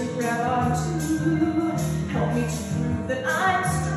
to grab onto. Help me to prove that I'm strong.